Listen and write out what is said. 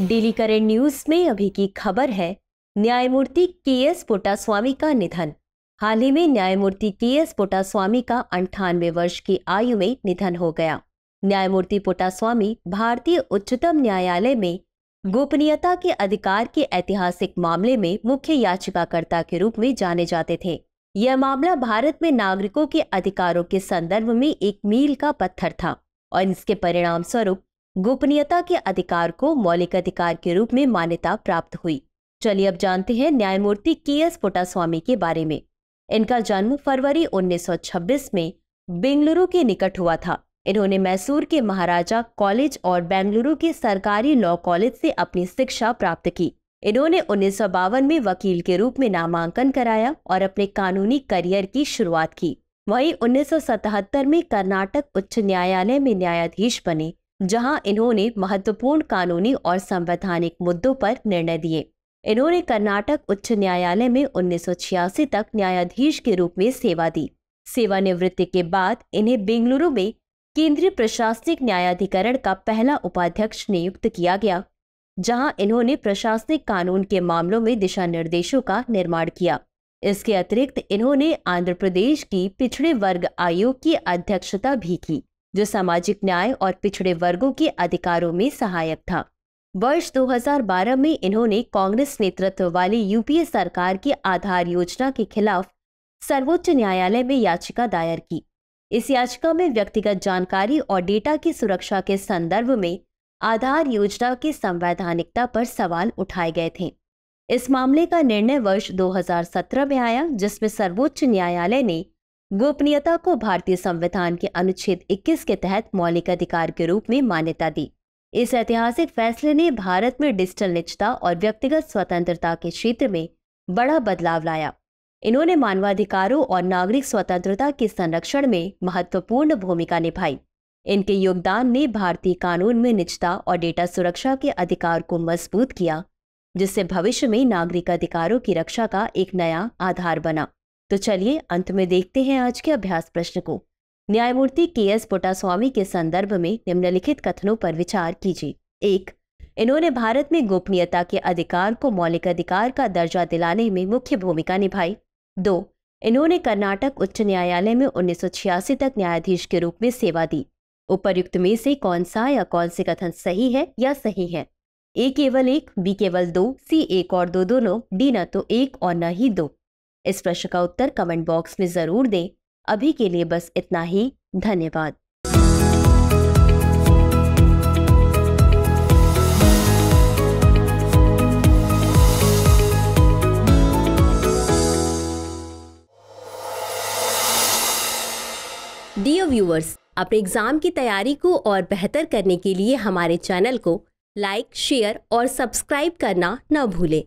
Daily current news में अभी की खबर है, न्यायमूर्ति के एस पोटास्वामी का निधन। हाल ही में न्यायमूर्ति के एस पोटास्वामी का अंठानवे वर्ष की आयु में निधन हो गया। न्यायमूर्ति पोटास्वामी भारतीय उच्चतम न्यायालय में गोपनीयता के अधिकार के ऐतिहासिक मामले में मुख्य याचिकाकर्ता के रूप में जाने जाते थे। यह मामला भारत में नागरिकों के अधिकारों के संदर्भ में एक मील का पत्थर था और इसके परिणाम स्वरूप गोपनीयता के अधिकार को मौलिक अधिकार के रूप में मान्यता प्राप्त हुई। चलिए अब जानते हैं न्यायमूर्ति के एस पोटास्वामी के बारे में। इनका जन्म फरवरी 1926 में बेंगलुरु के निकट हुआ था। इन्होंने मैसूर के महाराजा कॉलेज और बेंगलुरु के सरकारी लॉ कॉलेज से अपनी शिक्षा प्राप्त की। इन्होंने उन्नीस सौ बावन में वकील के रूप में नामांकन कराया और अपने कानूनी करियर की शुरुआत की। वहीं 1977 में कर्नाटक उच्च न्यायालय में न्यायाधीश बने। जहाँ इन्होंने महत्वपूर्ण कानूनी और संवैधानिक मुद्दों पर निर्णय दिए। इन्होंने कर्नाटक उच्च न्यायालय में उन्नीस सौ छियासी तक न्यायाधीश के रूप में सेवा दी। सेवानिवृत्ति के बाद इन्हें बेंगलुरु में केंद्रीय प्रशासनिक न्यायाधिकरण का पहला उपाध्यक्ष नियुक्त किया गया, जहाँ इन्होंने प्रशासनिक कानून के मामलों में दिशा निर्देशों का निर्माण किया। इसके अतिरिक्त इन्होंने आंध्र प्रदेश की पिछड़े वर्ग आयोग की अध्यक्षता भी की। जो सामाजिक न्याय और पिछड़े वर्गों के अधिकारों में सहायक था। वर्ष 2012 में इन्होंने कांग्रेस नेतृत्व वाली यूपीए सरकार की आधार योजना के खिलाफ सर्वोच्च न्यायालय में याचिका दायर की। इस याचिका में व्यक्तिगत जानकारी और डेटा की सुरक्षा के संदर्भ में आधार योजना की संवैधानिकता पर सवाल उठाए गए थे। इस मामले का निर्णय वर्ष 2017 में आया, जिसमें सर्वोच्च न्यायालय ने गोपनीयता को भारतीय संविधान के अनुच्छेद 21 के तहत मौलिक अधिकार के रूप में मान्यता दी। इस ऐतिहासिक फैसले ने भारत में डिजिटल निजता और व्यक्तिगत स्वतंत्रता के क्षेत्र में बड़ा बदलाव लाया। इन्होंने मानवाधिकारों और नागरिक स्वतंत्रता के संरक्षण में महत्वपूर्ण भूमिका निभाई। इनके योगदान ने भारतीय कानून में निजता और डेटा सुरक्षा के अधिकार को मज़बूत किया, जिससे भविष्य में नागरिक अधिकारों की रक्षा का एक नया आधार बना। तो चलिए अंत में देखते हैं आज के अभ्यास प्रश्न को। न्यायमूर्ति के एस पोटास्वामी के संदर्भ में निम्नलिखित कथनों पर विचार कीजिए। एक, इन्होंने भारत में गोपनीयता के अधिकार को मौलिक अधिकार का दर्जा दिलाने में मुख्य भूमिका निभाई। दो, इन्होंने कर्नाटक उच्च न्यायालय में उन्नीस सौ छियासी तक न्यायाधीश के रूप में सेवा दी। उपर्युक्त में से कौन सा या कौन से कथन सही है या सही है? ए केवल एक, बी केवल दो, सी एक और दो दोनों, डी न तो एक और न ही दो। इस प्रश्न का उत्तर कमेंट बॉक्स में ज़रूर दें। अभी के लिए बस इतना ही। धन्यवाद। डियर व्यूअर्स अपने एग्ज़ाम की तैयारी को और बेहतर करने के लिए हमारे चैनल को लाइक शेयर और सब्सक्राइब करना न भूलें।